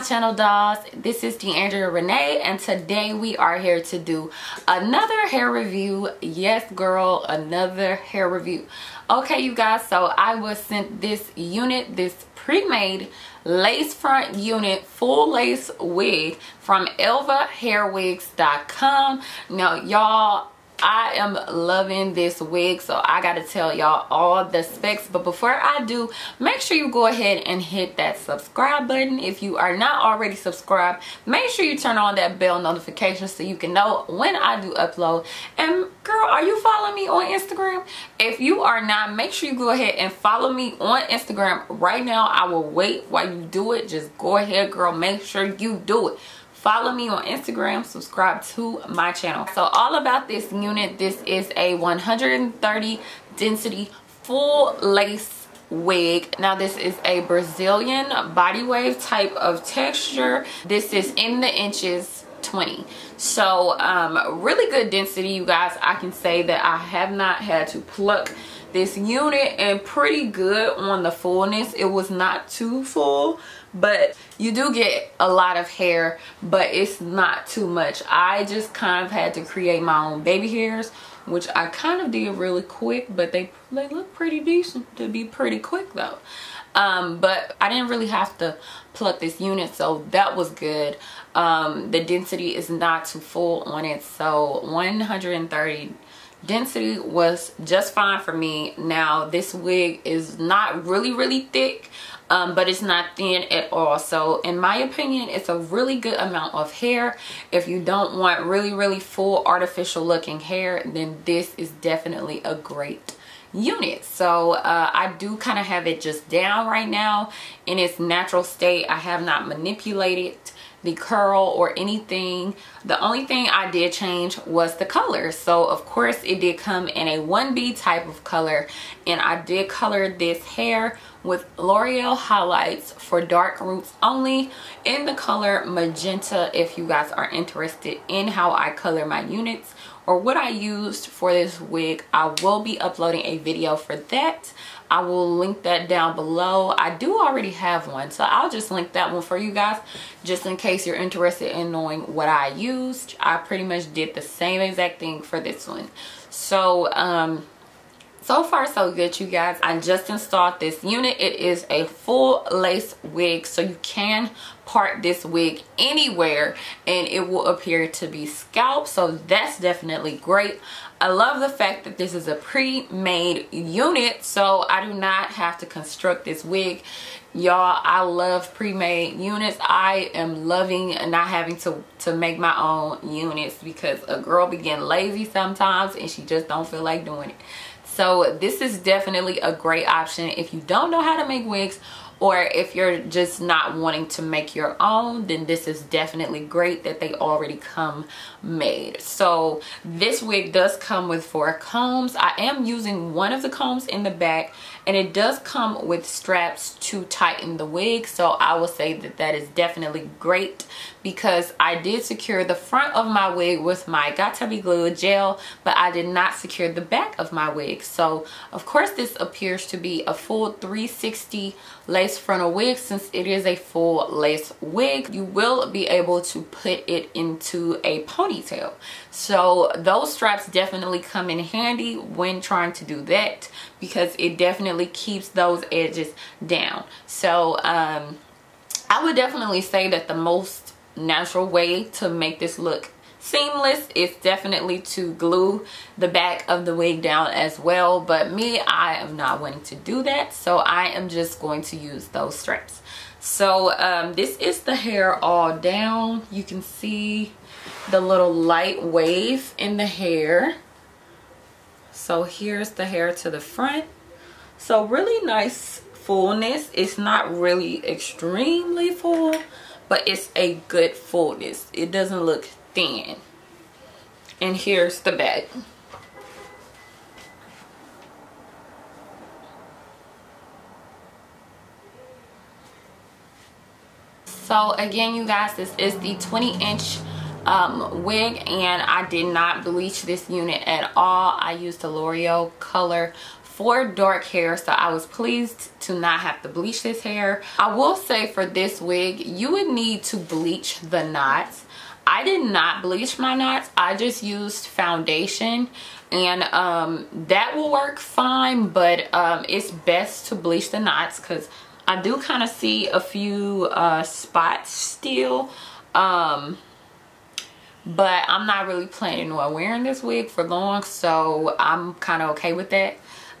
my channel dolls. This is DeAndrea Renee and today we are here to do another hair review. Yes girl another hair review. Okay you guys so I was sent this unit this pre-made lace front unit full lace wig from elvahairwigs.com now y'all I am loving this wig so I got to tell y'all all the specs. But before I do make sure you go ahead and hit that subscribe button. If you are not already subscribed make sure you turn on that bell notification so you can know when I do upload. And girl are you following me on Instagram? If you are not make sure you go ahead and follow me on Instagram right now. I will wait while you do it. Just go ahead girl. Make sure you do it follow me on instagram subscribe to my channel. So all about this unit this is a 130 density full lace wig. Now this is a brazilian body wave type of texture. This is in the inches 20 so um really good density you guys. I can say that i have not had to pluck this unit and pretty good on the fullness. It was not too full but you do get a lot of hair but it's not too much. I just kind of had to create my own baby hairs which i kind of did really quick but they they look pretty decent to be pretty quick though. Um, but i didn't really have to pluck this unit so that was good. Um, the density is not too full on it so 130 density was just fine for me. Now this wig is not really really thick um, but it's not thin at all. So in my opinion it's a really good amount of hair. If you don't want really really full artificial looking hair then this is definitely a great unit. So uh, I do kind of have it just down right now. In its natural state I have not manipulated the curl or anything. The only thing I did change was the color. So of course it did come in a 1b type of color. And I did color this hair with L'Oreal highlights for dark roots only in the color magenta if you guys are interested in how I color my units or what I used for this wig I will be uploading a video for that I will link that down below. I do already have one, so I'll just link that one for you guys just in case you're interested in knowing what I used. I pretty much did the same exact thing for this one. So, um, so far so good you guys. I just installed this unit. It is a full lace wig so you can part this wig anywhere and it will appear to be scalp so that's definitely great. I love the fact that this is a pre-made unit so I do not have to construct this wig. Y'all I love pre-made units. I am loving not having to to make my own units because a girl be lazy sometimes and she just don't feel like doing it so this is definitely a great option if you don't know how to make wigs or if you're just not wanting to make your own then this is definitely great that they already come made. So this wig does come with four combs. I am using one of the combs in the back and it does come with straps to tighten the wig so i will say that that is definitely great because i did secure the front of my wig with my Got2b glue gel but i did not secure the back of my wig. So of course this appears to be a full 360 lace frontal wig. Since it is a full lace wig you will be able to put it into a ponytail. So those straps definitely come in handy when trying to do that because it definitely keeps those edges down. So um i would definitely say that the most natural way to make this look seamless is definitely to glue the back of the wig down as well but me i am not wanting to do that so i am just going to use those straps. So um, this is the hair all down. You can see the little light wave in the hair so here's the hair to the front. So really nice fullness. It's not really extremely full but it's a good fullness. It doesn't look thin. And here's the back. So again you guys this is the 20 inch um, wig and I did not bleach this unit at all I used the L'Oreal color for dark hair so I was pleased to not have to bleach this hair. I will say for this wig you would need to bleach the knots. I did not bleach my knots. I just used foundation and um, that will work fine but um, it's best to bleach the knots because I do kind of see a few uh, spots still um, but I'm not really planning on wearing this wig for long so I'm kind of okay with that.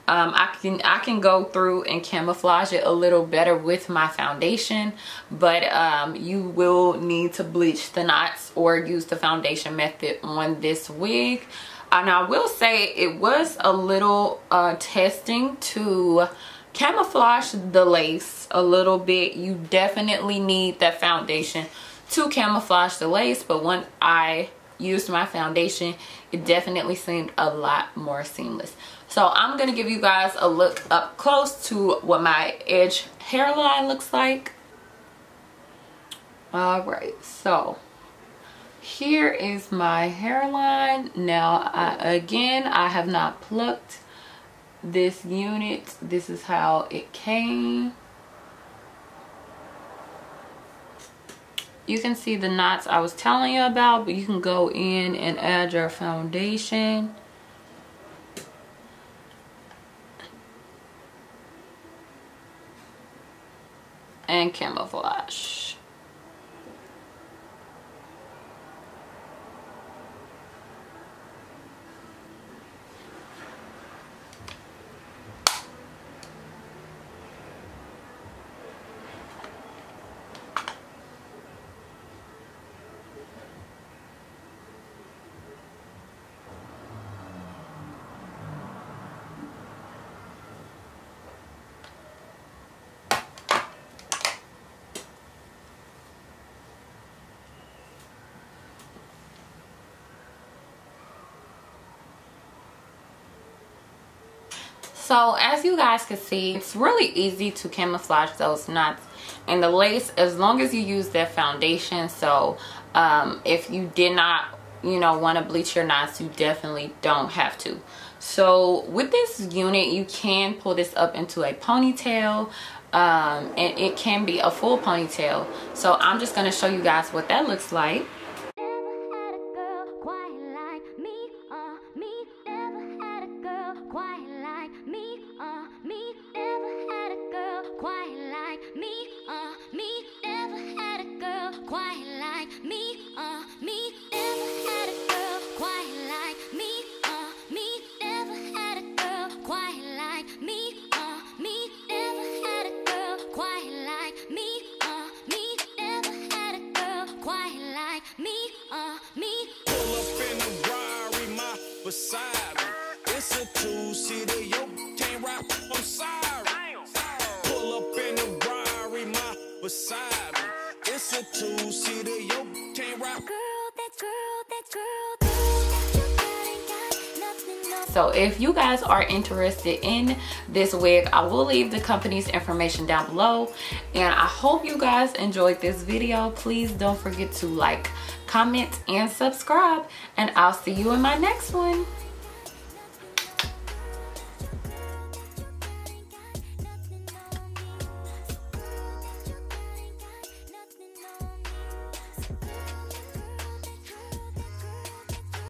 Um, I can I can go through and camouflage it a little better with my foundation but um, you will need to bleach the knots or use the foundation method on this wig. And I will say it was a little uh, testing to camouflage the lace a little bit. You definitely need that foundation to camouflage the lace but when I used my foundation it definitely seemed a lot more seamless. So I'm gonna give you guys a look up close to what my edge hairline looks like. All right so here is my hairline. Now I, again I have not plucked this unit. This is how it came you can see the knots I was telling you about but you can go in and add your foundation. And camouflage so as you guys can see it's really easy to camouflage those knots and the lace as long as you use that foundation. So um, if you did not you know want to bleach your knots you definitely don't have to. So with this unit you can pull this up into a ponytail um, and it can be a full ponytail. So i'm just going to show you guys what that looks like It's a two-seater, yo, can't girl, so if you guys are interested in this wig i will leave the company's information down below and i hope you guys enjoyed this video please don't forget to like comment and subscribe and i'll see you in my next one